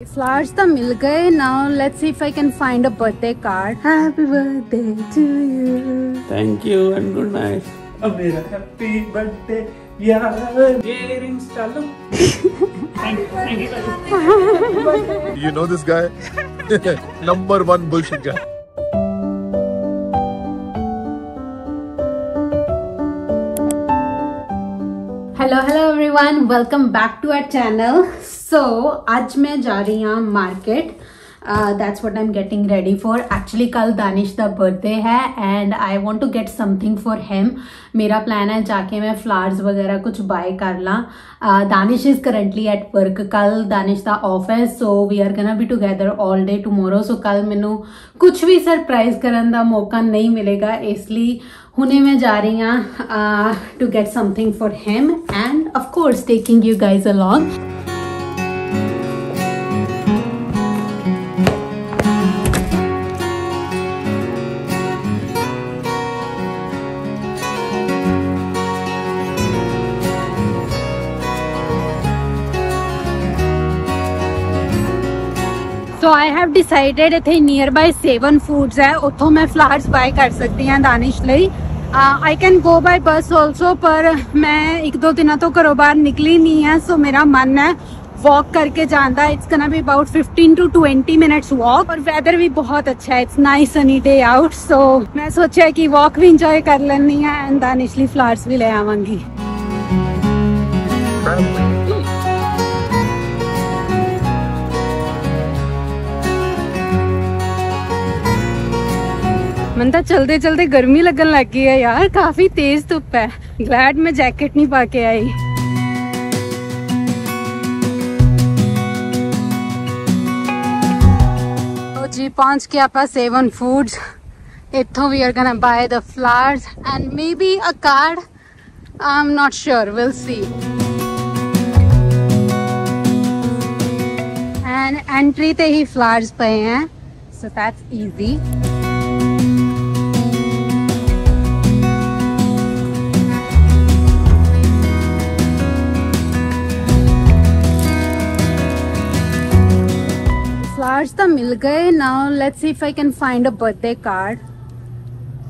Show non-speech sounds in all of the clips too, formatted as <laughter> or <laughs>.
Flowers तो मिल गए now let's see if I can find a birthday card happy birthday to you thank you and good night अब मेरा happy birthday यार ये rings चालू thank you you You know this guy? <laughs> Number one bullshit guy. Hello hello everyone welcome back to our channel so so, आज मैं जा रही हूँ market that's what I am getting ready for actually कल दानिश द birthday है and I want to get something for him मेरा plan है जाके मैं फ्लावर्स वगैरह कुछ बाय कर ला. Danish is currently at work कल दानिश द ऑफ़ है so we are gonna be together all day tomorrow so कल मैनू कुछ भी सरप्राइज़ कर मौका नहीं मिलेगा इसलिए हूने मैं जा रही ਜਾ टू ਹਾਂ something for something and him taking you guys taking so I have decided ਇੱਥੇ ਨੀਅਰ ਬਾਈ ਸੇਵਨ ਫੂਡਸ ਹੈ ਉੱਥੋਂ ਮੈਂ ਫਲਾਵਰਸ ਬਾਈ ਕਰ ਸਕਦੀ ਹਾਂ ਦਾਨਿਸ਼ ਲਈ I can go by bus also ਪਰ ਮੈਂ ਇੱਕ ਦੋ ਦਿਨਾਂ ਤੋਂ ਘਰੋਂ ਬਾਹਰ ਨਿਕਲੀ ਨਹੀਂ ਹੈ ਸੋ ਮੇਰਾ ਮਨ ਹੈ वॉक करके जाना it's gonna be about 15 two 20 minutes walk और वेदर भी बहुत अच्छा है it's nice sunny day out so मैं सोचा कि वॉक भी इंजॉय कर लेनी है एंड दानिशली फ्लावर्स भी ले आवांगी मन तो चलते चलते गर्मी लगन लग गई है यार। काफ़ी तेज धुप है। ग्लैड मैं जैकेट नहीं पा के आई। तो जी, पहुँच के आप seven foods इथों we are gonna buy the flowers and maybe a card I am not sure will see and entry ते ही फ्लावर्स पे हैं। सो दैट्स इजी फ्लावर्स तो मिल गए now let's see if I can find a birthday card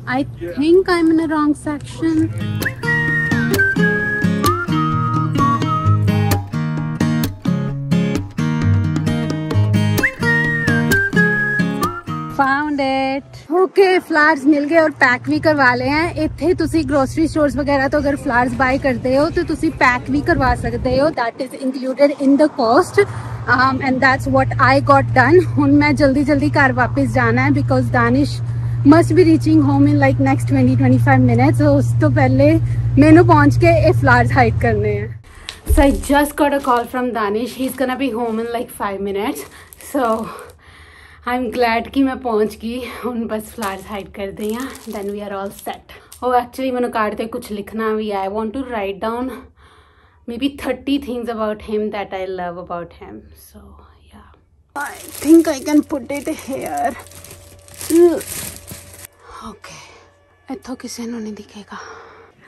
I think I am in a wrong section found it okay flowers ਮਿਲ ਗਏ ਔਰ pack ਵੀ ਕਰਵਾ ਲਏ ਹੈ ਇੱਥੇ ਤੁਸੀਂ ਗਰੋਸਰੀ ਸਟੋਰਸ ਵਗੈਰਾ ਤੋਂ ਅਗਰ ਫਲਾਵਰਸ ਬਾਈ ਕਰਦੇ ਹੋ ਤੇ ਤੁਸੀਂ ਪੈਕ ਵੀ ਕਰਵਾ ਸਕਦੇ ਹੋ that is included in the cost and that's what I got done हूँ मैं जल्दी जल्दी घर वापस जाना है बिकॉज़ दानिश मस्ट भी reaching home in like next twenty twenty five minutes उस तो पहले मैनू पहुँच के ए फ्लार्स हाइड करने हैं। So I just got a call from Danish he is gonna be home in like five minutes so I am glad कि मैं पहुँच गई। हूँ बस फ्लार्स hide कर दी हाँ then we are all set. Oh, actually मैंने कार्ड से कुछ लिखना भी I want to write down maybe 30 things about him that I love about him. So, yeah. I think I can put it here. Okay. I thought it would not be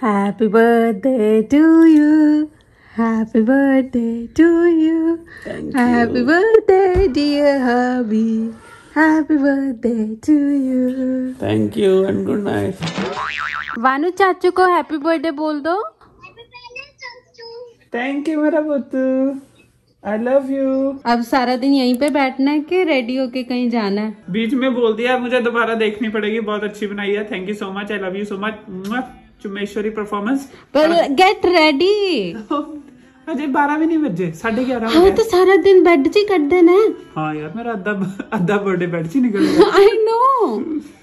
Happy birthday to you. Happy birthday to you. Thank Happy birthday, dear hubby. Happy birthday to you. Thank you and good night. Vanu Chachu ko happy birthday bol do. Thank you मेरा पुत्तू आई love you अब सारा दिन यहीं पे बैठना है कि रेडी होके कहीं जाना है? बीच में बोल दिया मुझे दोबारा देखनी पड़ेगी। बहुत अच्छी बनाई है। Thank you so much I love you so much चुमेश्वरी performance पर गेट रेडी <laughs> अजय बारह भी नहीं बजे साढ़े ग्यारह हाँ तो सारा दिन बेड च कर देना है। हाँ यार मेरा अद्धा अद्धा बर्थडे बेड से निकल I know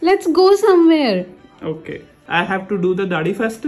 let's go somewhere okay I have to do the दाढ़ी फ़र्स्ट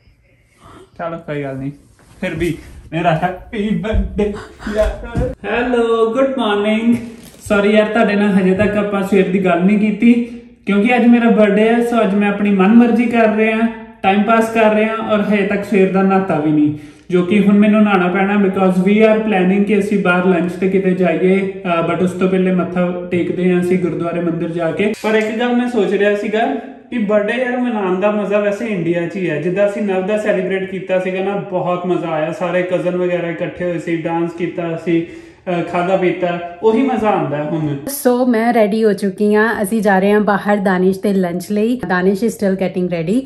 ਚਲ ਕੋਈ ਗੱਲ ਨਹੀਂ। ਫਿਰ ਵੀ ਮੇਰਾ ਹੈਪੀ ਬਰਥਡੇ ਯਾਰ। ਹੈਲੋ ਗੁੱਡ ਮਾਰਨਿੰਗ ਸੌਰੀ ਯਾਰ, ਤੁਹਾਡੇ ਨਾਲ ਹਜੇ ਤੱਕ ਆਪਾਂ ਸਵੇਰ ਦੀ ਗੱਲ ਨਹੀਂ ਕੀਤੀ, ਕਿਉਂਕਿ ਅੱਜ ਮੇਰਾ ਬਰਥਡੇ ਹੈ ਸੋ ਅੱਜ ਮੈਂ ਆਪਣੀ ਮਨਮਰਜ਼ੀ ਕਰ ਰਿਹਾ ਟਾਈਮ ਪਾਸ ਕਰ ਰਿਹਾ, ਔਰ ਹਜੇ ਤੱਕ ਸਵੇਰ ਦਾ ਨਾਤਾ ਵੀ ਨਹੀਂ, ਜੋ ਕਿ ਹੁਣ ਮੈਨੂੰ ਨਹਾਣਾ ਪੈਣਾ ਬਿਕੋਜ਼ ਵੀ ਆਰ ਪਲੈਨਿੰਗ ਕਿ ਅਸੀਂ ਬਾਹਰ ਲੰਚ ਤੇ ਕਿਤੇ ਜਾਈਏ ਬਟ ਉਸ ਤੋਂ ਪਹਿਲੇ ਮੱਥਾ ਟੇਕਦੇ ਹਾਂ, ਅਸੀਂ ਗੁਰਦੁਆਰੇ ਮੰਦਿਰ ਜਾ ਕੇ। ਪਰ ਇੱਕ ਗੱਲ ਮੈਂ ਸੋਚ ਰਿਹਾ ਸੀਗਾ ਵੀ ਬਰਥਡੇ ਯਾਰ ਮਨਾਉਣ ਦਾ ਮਜ਼ਾ ਵੈਸੇ ਇੰਡੀਆ 'ਚ ਹੀ ਹੈ ਜਿੱਦਾਂ ਅਸੀਂ ਨਵ ਦਾ ਸੈਲੀਬ੍ਰੇਟ ਕੀਤਾ ਸੀਗਾ ਨਾ ਬਹੁਤ ਮਜ਼ਾ ਆਇਆ। ਸਾਰੇ ਕਜ਼ਨ ਵਗੈਰਾ ਇਕੱਠੇ ਹੋਏ ਸੀ ਡਾਂਸ ਕੀਤਾ ਸੀ ਖਾਦਾ ਪੀਤਾ ਉਹੀ ਮਜ਼ਾ ਆਉਂਦਾ ਹੁਣ। ਸੋ ਮੈਂ ਰੈਡੀ ਹੋ ਚੁੱਕੀ ਆ ਅਸੀਂ ਜਾ ਰਹੇ ਹਾਂ ਬਾਹਰ ਦਾਨਿਸ਼ ਤੇ ਲੰਚ ਲਈ। Danish is still getting ready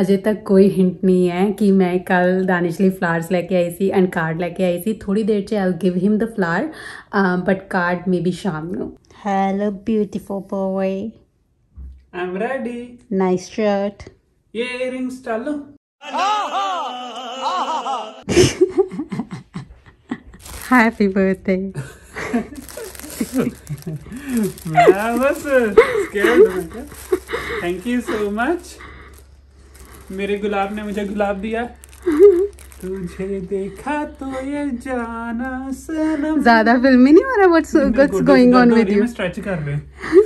ਅਜੇ ਤੱਕ ਕੋਈ ਹਿੰਟ ਨਹੀਂ ਹੈ ਕਿ ਮੈਂ ਕੱਲ ਦਾਨਿਸ਼ ਲਈ ਫਲਾਰਸ ਲੈ ਕੇ ਆਈ ਸੀ ਐਂਡ ਕਾਰਡ ਲੈ ਕੇ ਆਈ ਸੀ। ਥੋੜੀ ਦੇਰ ਚ I give him the flower but card maybe ਸ਼ਾਮ ਨੂੰ। Hello beautiful boy I'm ready. Nice shirt. ये earrings डालो. Happy birthday. I was scared. Thank you so much. मेरे गुलाब ने मुझे गुलाब दिया तुझे देखा तो ये जाना सनम ज़्यादा फिल्मी नहीं हो रहा what's going on with you stretch कर रहे हैं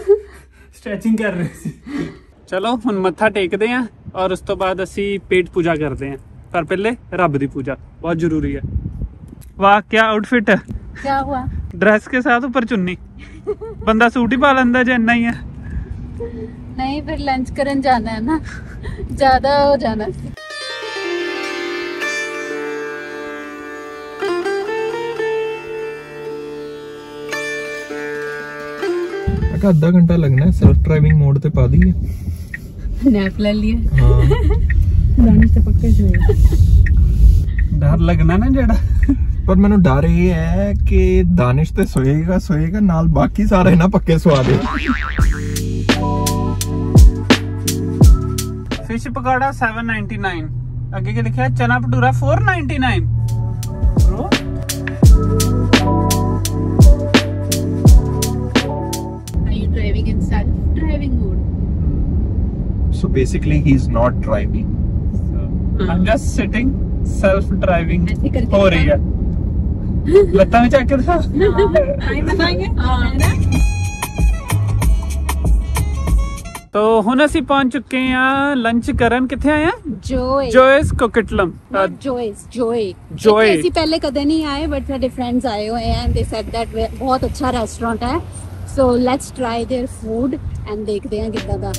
ਸਟ੍ਰੈਚਿੰਗ ਕਰ ਰਹੇ ਸੀ ਚਲੋ ਹੁਣ ਮੱਥਾ ਟੇਕਦੇ ਆਂ ਔਰ ਉਸ ਤੋਂ ਬਾਅਦ ਅਸੀਂ ਪੇਟ ਪੂਜਾ ਕਰਦੇ ਆਂ ਪਰ ਪਹਿਲੇ ਰੱਬ ਦੀ ਪੂਜਾ ਬਹੁਤ ਜ਼ਰੂਰੀ ਹੈ ਵਾਹ ਕੀ ਆਊਟਫਿਟ ਹੈ ਕੀ ਹੁਆ ड्रेस के साथ ऊपर चुन्नी बंदा सूट ही पा लेंदा जे इन्ना ही है ਨਹੀਂ ਫਿਰ ਲੰਚ ਕਰਨ ਜਾਣਾ ਹੈ ਨਾ ਜ਼ਿਆਦਾ ਹੋ ਜਾਣਾ मैं कहा आधा घंटा लगना है सेल्फ ड्राइविंग मोड ਤੇ ਪਾ ਦਈਏ ਨੈਪ ਲੈ ਲਿਆ ਹਾਂ ਦਾਨਿਸ਼ ਤੇ ਪੱਕੇ ਸੋਏ डर लगना ना जेड़ा ਪਰ ਮੈਨੂੰ ਡਰ ਇਹ ਹੈ ਕਿ ਦਾਨਿਸ਼ ਤੇ ਸੋਏਗਾ ਸੋਏਗਾ ਨਾਲ ਬਾਕੀ ਸਾਰੇ ਨਾ ਪੱਕੇ ਸਵਾ ਦੇ फिश पकौड़ा 799 आगे क्या लिखा है चना bhatura 499 bro driving in self driving mode? So basically he is not driving I'm just sitting self driving ऐसे करके हो रही है ਲੱਤਾਂ ਵਿੱਚ ਆ ਕੇ ਦਿਖਾ टाइम बताएंगे हाँ ਤੋ ਹੁਣ ਅਸੀਂ ਪਹੁੰਚ ਚੁੱਕੇ ਹਾਂ ਲੰਚ ਕਰਨ ਕਿੱਥੇ ਆਏ ਆ Joy. ਜੋਇਸ ਕੋਕਟਲਮ Not Joy's, Joy. Joy. ਇੱਥੇ ਅਸੀਂ ਪਹਿਲੇ ਕਦੇ ਨਹੀਂ ਆਏ ਬਟ ਸਾਡੇ ਫਰੈਂਡਸ ਆਏ ਹੋਏ ਹਨ ਦੇ ਸੈਡ ਦੈਟ ਬਹੁਤ ਅੱਛਾ ਰੈਸਟੋਰੈਂਟ ਹੈ So let's try their food and dekhte hain kitna tha.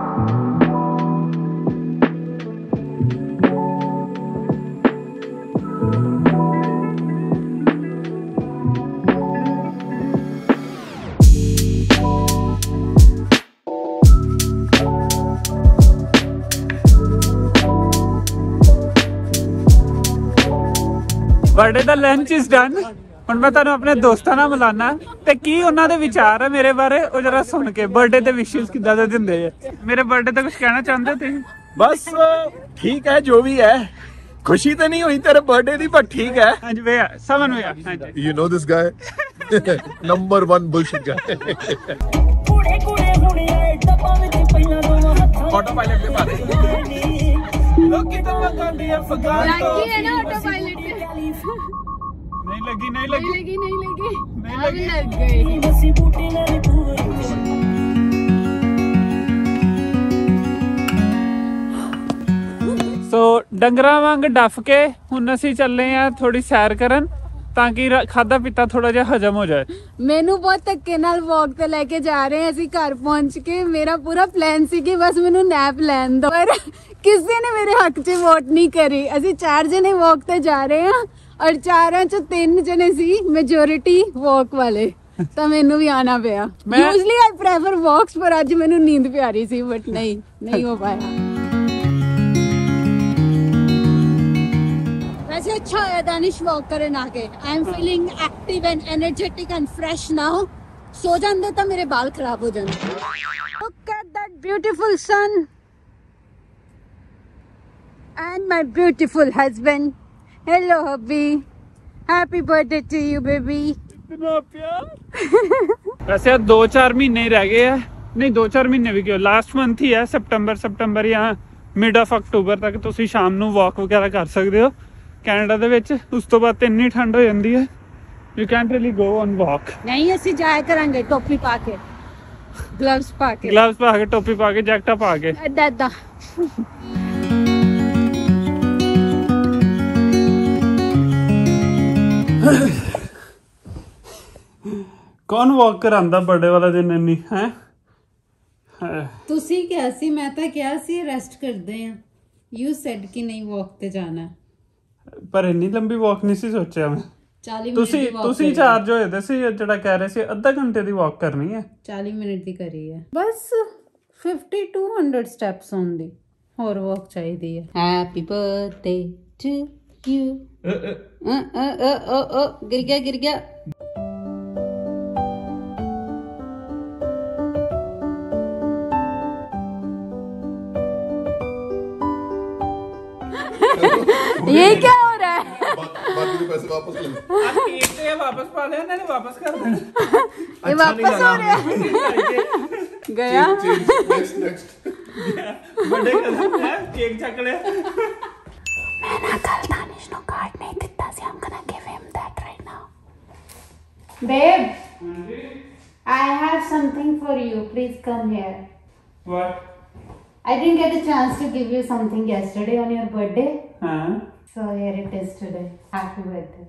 <laughs> The lunch is done ਹੁਣ ਮੈਂ ਤੁਹਾਨੂੰ ਆਪਣੇ ਦੋਸਤਾਂ ਨਾਲ ਮਿਲਾਨਾ ਤੇ ਕੀ ਉਹਨਾਂ ਦੇ ਵਿਚਾਰ ਹੈ ਮੇਰੇ ਬਾਰੇ ਉਹ ਜਰਾ ਸੁਣ ਕੇ ਬਰਥਡੇ ਤੇ ਵਿਸ਼ੇਸ ਕਿੱਦਾਂ ਦੇ ਦਿੰਦੇ ਆ ਮੇਰੇ ਬਰਥਡੇ ਤੇ ਕੁਝ ਕਹਿਣਾ ਚਾਹੁੰਦੇ ਹੋ ਤੁਸੀਂ ਬਸ ਠੀਕ ਹੈ ਜੋ ਵੀ ਹੈ ਖੁਸ਼ੀ ਤਾਂ ਨਹੀਂ ਹੋਈ ਤੇਰੇ ਬਰਥਡੇ ਦੀ ਪਰ ਠੀਕ ਹੈ ਹਾਂਜੀ ਵੇ ਸਮਨ ਵੇ ਹਾਂਜੀ you know this guy number 1 bullshit guy ਕੁੜੇ ਕੁੜੇ ਹੁਣੇ ਆਏ ਡੱਬਾ ਵਿੱਚ ਪਹਿਲਾਂ ਦੋਵਾਂ ਹੱਥਾਂ ਆਟੋ ਪਾਇਲਟ ਤੇ ਪਾ ਦੇ ਲੋਕੀ ਤਾਂ ਮਕਾਂਦੀ ਆ ਫਗਾਨ ਤੋਂ ਲੱਗੀ ਹੈ ਨਾ ਆਟੋ ਪਾਇਲਟ ਤੇ ਨਹੀਂ ਲੱਗੀ ਨਹੀਂ ਲੱਗੀ ਲਗੀ ਨਹੀਂ ਲਗੀ ਨਹੀਂ अब लगी। लग गई ਮਸੀ ਬੂਟੇ ਨਾਲ ਪੂਰੀ ਸੋ ਡੰਗਰਾਂ ਵਾਂਗ ਡੱਫ ਕੇ ਹੁਣ ਅਸੀਂ ਚੱਲੇ ਆ ਥੋੜੀ ਸੈਰ ਕਰਨ ਤਾਂ ਕਿ ਰ- ਖਾਧਾ ਪੀਤਾ ਥੋੜਾ ਜਿਹਾ ਹਜਮ ਹੋ ਜਾਏ ਮੈਨੂੰ ਬਹੁਤ ਧੱਕੇ ਨਾਲ ਵਾਕ ਤੇ ਲੈ ਕੇ ਜਾ ਰਹੇ ਹਾਂ ਅਸੀਂ ਘਰ ਪਹੁੰਚ ਕੇ ਮੇਰਾ ਪੂਰਾ ਪਲਾਨ ਸੀ ਕਿ ਬਸ ਮੈਨੂੰ ਨੈਪ ਲੈਣ ਦਿਓ ਪਰ ਕਿਸੇ ਨੇ ਮੇਰੇ ਹੱਕ 'ਚ ਵੋਟ ਨਹੀਂ ਕਰੀ ਅਸੀਂ ਚਾਰ ਜਣੇ ਵਾਕ ਤੇ ਜਾ ਰਹੇ ਹਾਂ ਔਰ ਚਾਰਾਂ 'ਚ ਤਿੰਨ ਜਣੇ ਸੀ ਮੈਜੋਰਿਟੀ ਵਾਕ ਵਾਲੇ ਤਾਂ ਮੈਨੂੰ ਵੀ ਆਣਾ ਪਿਆ ਮੈਂ- ਯੂਜ਼ਲੀ ਆਈ ਪ੍ਰੈਫਰ ਵਾਕਸ ਪਰ ਅੱਜ ਮੈਨੂੰ ਨੀਂਦ ਪਿਆਰੀ ਸੀ ਬਟ ਨਹੀਂ ਨਹੀਂ ਹੋ ਪਾਇਆ वैसे अच्छा है दानिश वॉक ਕਰਨ ਆ ਕੇ I am feeling active and energetic and fresh now so ਜਾਂਦੇ ਤਾਂ ਮੇਰੇ ਵਾਲ ਖਰਾਬ ਹੋ ਜਾਂਦੇ look at that beautiful sun and my beautiful husband hello hubby happy birthday to you baby इतना प्यार <laughs> वैसे यार दो चार महीने ही रह गए हैं ਨਹੀਂ 2-4 ਮਹੀਨੇ ਵੀ ਕਿਉਂ ਲਾਸਟ ਮੰਥ ਹੀ ਹੈ ਸਪਟੰਬਰ ਸਪਟੰਬਰ ਜਾਂ ਮਿਡ ਆਫ ਅਕਤੂਬਰ ਤੱਕ ਤੁਸੀਂ ਸ਼ਾਮ ਨੂੰ ਵਾਕ ਵਗੈਰਾ ਕਰ ਸਕਦੇ ਹੋ ਕੈਨੇਡਾ ਦੇ ਵਿੱਚ ਉਸ ਤੋਂ ਬਾਅਦ ਤੇ ਇੰਨੀ ਠੰਡ ਹੋ ਜਾਂਦੀ ਹੈ you can't really go on walk ਨਹੀਂ ਅਸੀਂ ਜਾਇਆ ਕਰਾਂਗੇ ਟੋਪੀ ਪਾ ਕੇ ਗਲਵਸ ਪਾ ਕੇ ਗਲਵਸ ਪਾ ਕੇ ਟੋਪੀ ਪਾ ਕੇ ਜੈਕਟਾਂ ਪਾ ਕੇ ਏਦਾਂ ਏਦਾਂ ਕੌਣ ਵਾਕ ਕਰਾਂਦਾ ਬਰਥਡੇ ਵਾਲਾ ਦਿਨ ਇੰਨੀ ਹੈ? ਤੁਸੀਂ ਕਿਹਾ ਸੀ ਮੈਂ ਤਾਂ ਕਿਹਾ ਸੀ ਰੈਸਟ ਕਰਦੇ ਆ। ਯੂ ਸੈਡ ਕਿ ਨਹੀਂ ਵਾਕ ਤੇ ਜਾਣਾ। ਪਰ ਇੰਨੀ ਲੰਬੀ ਵਾਕ ਨਹੀਂ ਸੀ ਸੋਚਿਆ ਮੈਂ। 40 ਮਿੰਟ ਤੁਸੀਂ ਤੁਸੀਂ ਚਾਰਜ ਹੋਏ ਤੇ ਸੀ ਜਿਹੜਾ ਕਹਿ ਰਹੇ ਸੀ ਅੱਧਾ ਘੰਟੇ ਦੀ ਵਾਕ ਕਰਨੀ ਹੈ। 40 ਮਿੰਟ ਦੀ ਕਰੀ ਹੈ। ਬਸ 5200 ਸਟੈਪਸ ਹੁੰਦੀ। ਹੋਰ ਵਾਕ ਚਾਹੀਦੀ ਹੈ। ਹੈਪੀ ਬਰਥਡੇ ਟੂ ਯੂ अ अ गिर गया गिर गया। <laughs> ये क्या हो रहा है? पैसे वापस ले वापस पाले मैंने कर देना <laughs> ये हो रहा है। <laughs> गया। नेक्स्ट नेक्स्ट बर्थडे का चेक चकले मैंने कल Babe, mm-hmm. I have something for you. Please come here. What? I didn't get a chance to give you something yesterday on your birthday. Huh? So here it is today. Happy birthday.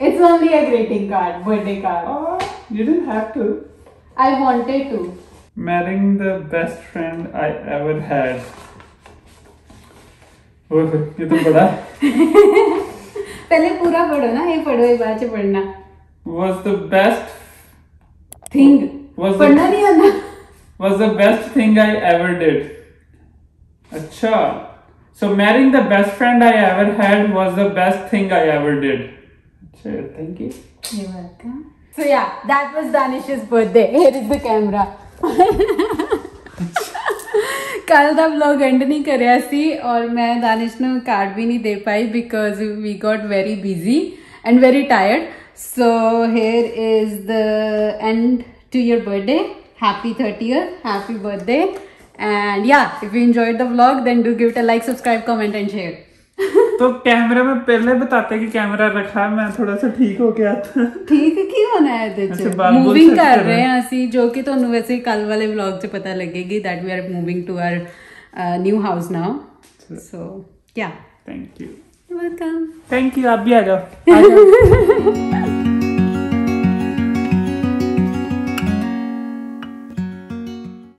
It's only a greeting card, birthday card. Oh, you didn't have to. I wanted to. Marrying the best friend I ever had. ओह ये तो बड़ा <laughs> पहले पूरा पढ़ो ना ये पढ़ो ये बाद पढ़ना was the best thing was the, was the best thing I ever did. Acha. So marrying the best friend I ever had was the best thing I ever did. Acha, thank you. You're welcome. So yeah, that was Danish's birthday. Here is the camera. कल तो blog and नहीं करे ਸੀ ਔਰ ਮੈਂ ਦਾਨਿਸ਼ ਨੂੰ card भी नहीं दे पाई because we got very busy and very tired so here is the end to your birthday happy 30th happy birthday and yeah if you enjoyed the vlog then do give it a like subscribe comment and share <laughs> तो camera में पहले बताते कि camera रखा मैं थोड़ा सा ठीक हो गया था ਠੀਕ ਕੀ ਹੋਣਾ ਹੈ ਇਹਦੇ ਅੱਛਾ, ਚ ਬਾਲ ਬੁਲ ਮੂਵਿੰਗ set ਕਰ ਕਰ ਰਹੇ ਰਹੇ ਹਾਂ ਅਸੀਂ ਜੋ ਕਿ ਤੁਹਾਨੂੰ ਵੈਸੇ ਕੱਲ ਵਾਲੇ ਵਲੌਗ 'ਚ ਪਤਾ ਲੱਗੇਗੀ that we are moving to our new house now so yeah thank you you're welcome. Thank you आप भी आ जाओ आ जाओ